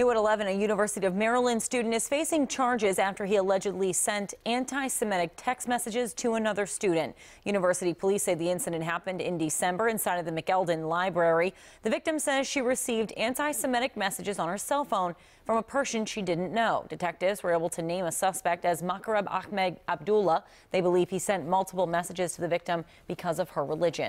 New at 11, a University of Maryland student is facing charges after he allegedly sent anti-Semitic text messages to another student. University police say the incident happened in December inside of the McKeldin Library. The victim says she received anti-Semitic messages on her cell phone from a person she didn't know. Detectives were able to name a suspect as Muqarrab Ahmed Abdullah. They believe he sent multiple messages to the victim because of her religion.